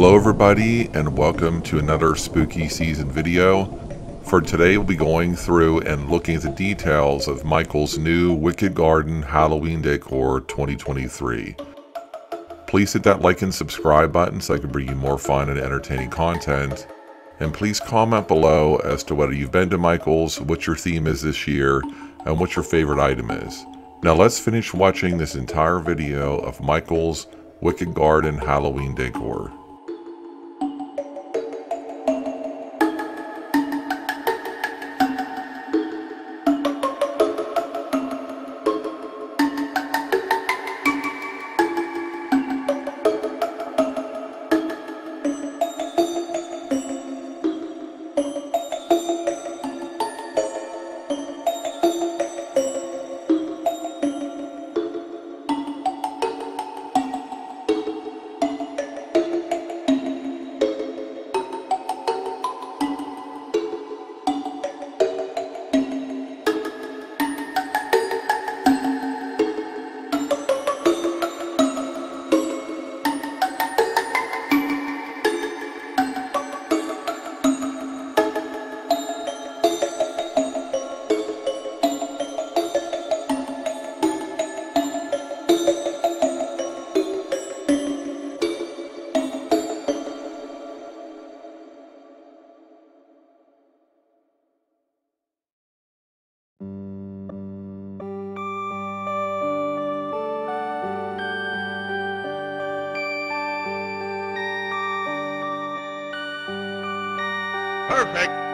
Hello everybody and welcome to another spooky season video. For today we'll be going through and looking at the details of Michael's new Wicked Garden Halloween Decor 2023. Please hit that like and subscribe button so I can bring you more fun and entertaining content. And please comment below as to whether you've been to Michael's, what your theme is this year, and what your favorite item is. Now let's finish watching this entire video of Michael's Wicked Garden Halloween Decor. Perfect.